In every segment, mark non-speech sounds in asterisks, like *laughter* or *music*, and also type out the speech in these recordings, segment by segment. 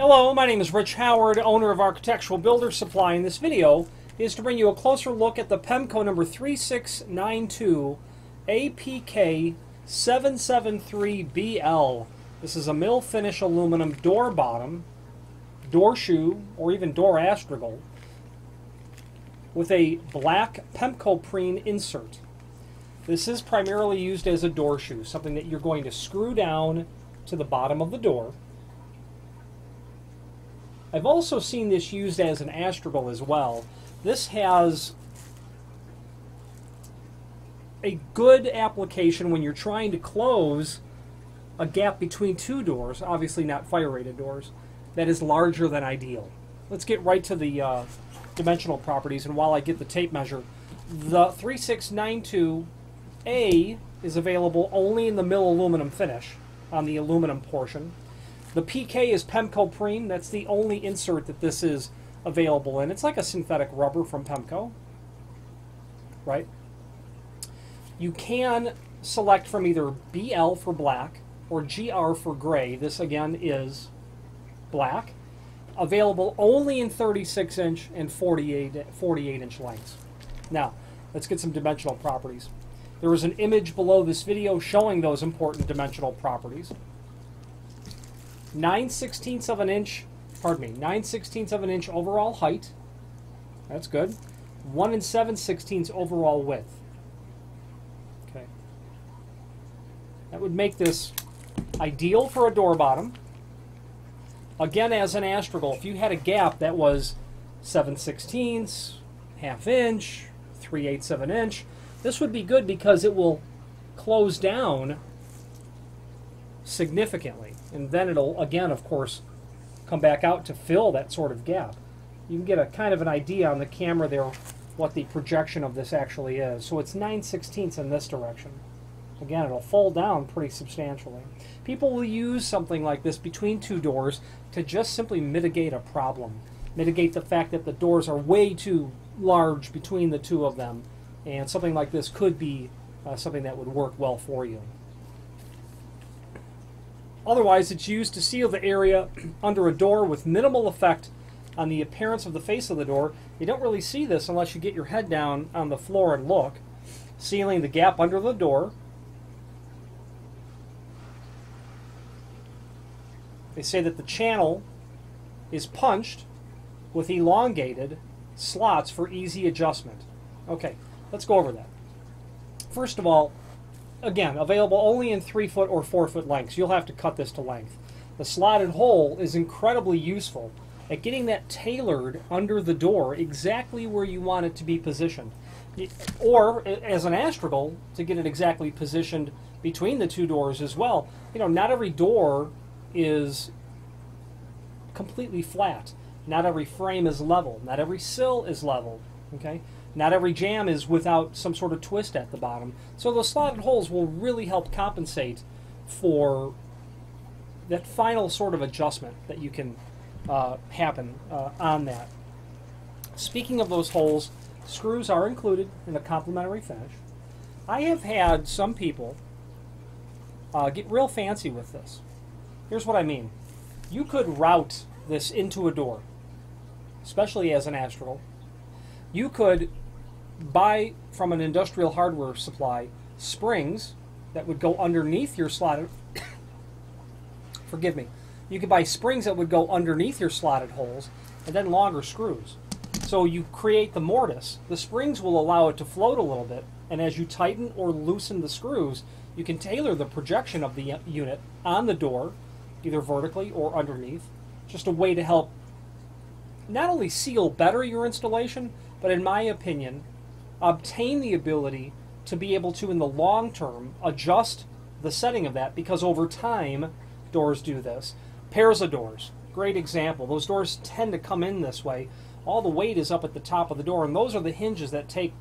Hello, my name is Rich Howard, owner of Architectural Builder Supply, and this video is to bring you a closer look at the Pemko number 3692 APK 773BL. This is a mill finish aluminum door bottom, door shoe, or even door astragal with a black Pemkoprene insert. This is primarily used as a door shoe, something that you're going to screw down to the bottom of the door I've also seen this used as an astragal as well. This has a good application when you're trying to close a gap between two doors, obviously not fire rated doors, that is larger than ideal. Let's get right to the uh, dimensional properties, and while I get the tape measure, the 3692A is available only in the mill aluminum finish on the aluminum portion. The PK is Pemkoprene. That's the only insert that this is available in. It's like a synthetic rubber from Pemko, right? You can select from either BL for black or GR for gray. This again is black. Available only in 36 inch and 48, 48 inch lengths. Now, let's get some dimensional properties. There is an image below this video showing those important dimensional properties. 9 sixteenths of an inch, pardon me, 9 sixteenths of an inch overall height. That's good. 1 and 7 sixteenths overall width. Okay. That would make this ideal for a door bottom. Again, as an astragal, if you had a gap that was 7 sixteenths, half inch, 3 eighths of an inch, this would be good because it will close down significantly. And then it'll, again, of course, come back out to fill that sort of gap. You can get a kind of an idea on the camera there what the projection of this actually is. So it's 9 16ths in this direction. Again, it'll fold down pretty substantially. People will use something like this between two doors to just simply mitigate a problem. Mitigate the fact that the doors are way too large between the two of them. And something like this could be uh, something that would work well for you. Otherwise, it's used to seal the area *clears throat* under a door with minimal effect on the appearance of the face of the door. You don't really see this unless you get your head down on the floor and look. Sealing the gap under the door. They say that the channel is punched with elongated slots for easy adjustment. Okay, let's go over that. First of all, again, available only in 3 foot or 4 foot lengths. You'll have to cut this to length. The slotted hole is incredibly useful at getting that tailored under the door exactly where you want it to be positioned. Or, as an astragal, to get it exactly positioned between the two doors as well. You know, not every door is completely flat. Not every frame is level. Not every sill is level. Okay? Not every jamb is without some sort of twist at the bottom. So those slotted holes will really help compensate for that final sort of adjustment that you can uh, happen uh, on that. Speaking of those holes, screws are included in the complementary finish. I have had some people uh, get real fancy with this. Here's what I mean. You could route this into a door, especially as an astragal. You could buy from an industrial hardware supply springs that would go underneath your slotted *coughs* forgive me. You could buy springs that would go underneath your slotted holes and then longer screws. So you create the mortise. The springs will allow it to float a little bit and as you tighten or loosen the screws you can tailor the projection of the unit on the door either vertically or underneath just a way to help not only seal better your installation but in my opinion obtain the ability to be able to, in the long term, adjust the setting of that because over time, doors do this. Pairs of doors, great example. Those doors tend to come in this way. All the weight is up at the top of the door, and those are the hinges that take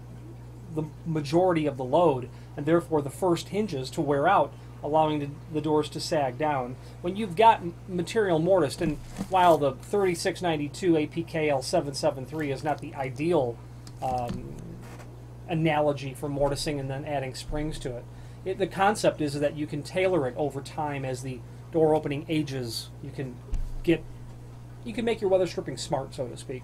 the majority of the load, and therefore the first hinges to wear out, allowing the, the doors to sag down. When you've got material mortised, and while the 3692 APKL 773 is not the ideal um, analogy for mortising and then adding springs to it. it. The concept is that you can tailor it over time as the door opening ages. You can get you can make your weather stripping smart, so to speak.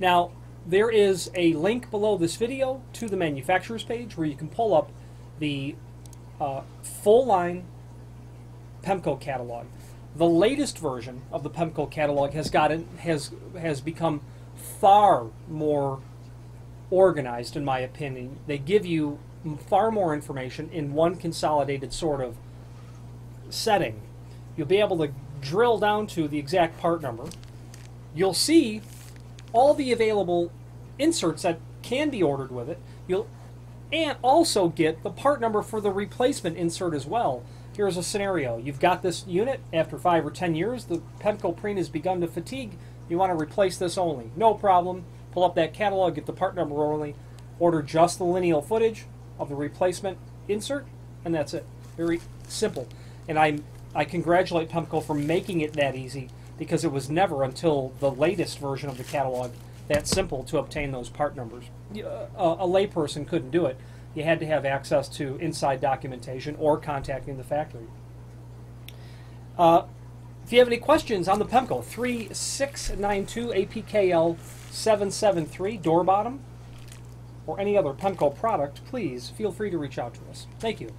Now, there is a link below this video to the manufacturer's page where you can pull up the uh, full line Pemko catalog. The latest version of the Pemko catalog has gotten has has become far more organized, in my opinion. They give you far more information in one consolidated sort of setting. You'll be able to drill down to the exact part number. You'll see all the available inserts that can be ordered with it. You'll and also get the part number for the replacement insert as well. Here's a scenario. You've got this unit after 5 or 10 years, the Pemkoprene has begun to fatigue. You want to replace this only. No problem. Pull up that catalog, get the part number only, order just the lineal footage of the replacement insert, and that's it. Very simple. And I I congratulate Pemko for making it that easy because it was never until the latest version of the catalog that simple to obtain those part numbers. Uh, A, a layperson couldn't do it. You had to have access to inside documentation or contacting the factory. Uh, if you have any questions on the Pemko 3692 APKL 773 door bottom or any other Pemko product, please feel free to reach out to us. Thank you.